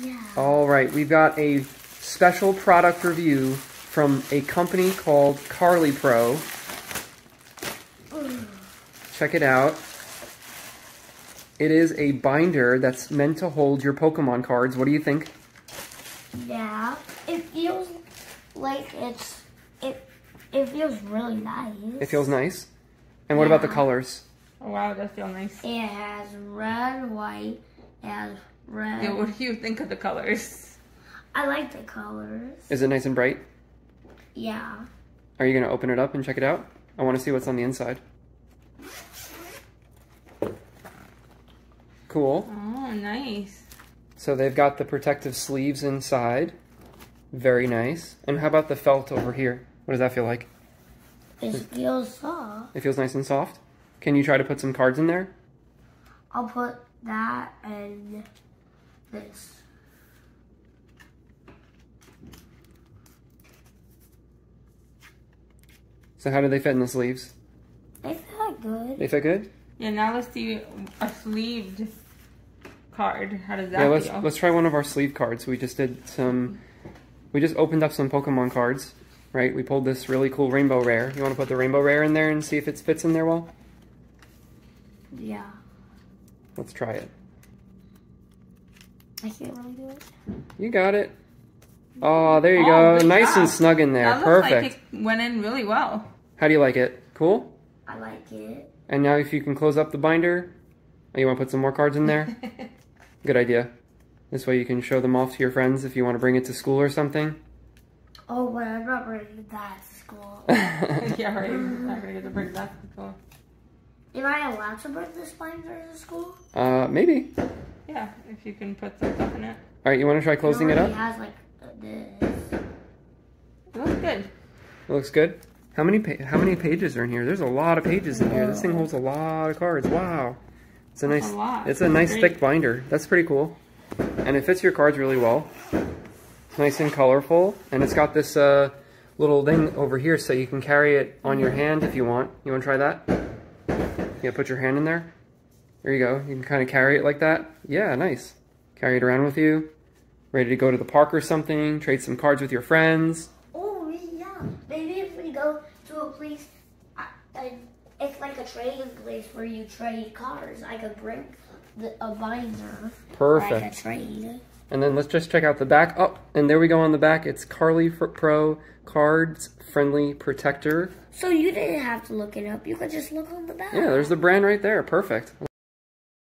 Yeah. All right, we've got a special product review from a company called KarlyPro. Check it out. It is a binder that's meant to hold your Pokemon cards. What do you think? Yeah. It feels like it's it it feels really nice. It feels nice. And what about the colors? Oh, wow, that feels nice. It has red, white, it red. Yeah, what do you think of the colors? I like the colors. Is it nice and bright? Yeah. Are you going to open it up and check it out? I want to see what's on the inside. Cool. Oh, nice. So they've got the protective sleeves inside. Very nice. And how about the felt over here? What does that feel like? It feels soft. It feels nice and soft. Can you try to put some cards in there? I'll put that and this. So how do they fit in the sleeves? They fit good. They fit good? Yeah, now let's see a sleeved card. How does that yeah, let's feel? let's try one of our sleeve cards. We just did some we just opened up some Pokemon cards, right? We pulled this really cool rainbow rare. You want to put the rainbow rare in there and see if it fits in there well? Yeah. Let's try it. I can't really do it. You got it. Oh, there you Oh, go. good Nice and snug in there. That Perfect. like it went in really well. How do you like it? Cool? I like it. And now if you can close up the binder, oh, you want to put some more cards in there? Good idea. This way you can show them off to your friends if you want to bring it to school or something. Oh, but I'm not bringing that to school. yeah, right. I'm not gonna get to bring that to school. Am I allowed to bring this binder to school? uh, maybe. Yeah, if you can put some stuff in it. All right, you want to try closing it already up? has like this. It looks good. It looks good. How many pa- how many pages are in here? There's a lot of pages in here. This thing holds a lot of cards. Wow. It's a nice a lot. it's a nice Great. thick binder. That's pretty cool. And it fits your cards really well. It's nice and colorful and it's got this uh, little thing over here so you can carry it on your hand if you want. You want to try that? Yeah, put your hand in there. There you go. You can kind of carry it like that. Yeah, nice. Carry it around with you. Ready to go to the park or something, trade some cards with your friends. Oh yeah, maybe if we go to a place, it's like a trading place where you trade cards. I could bring the, a binder. Perfect. Like a trade. And then let's just check out the back. Oh, and there we go on the back. It's KarlyPro Cards Friendly Protector. So you didn't have to look it up. You could just look on the back. Yeah, there's the brand right there. Perfect.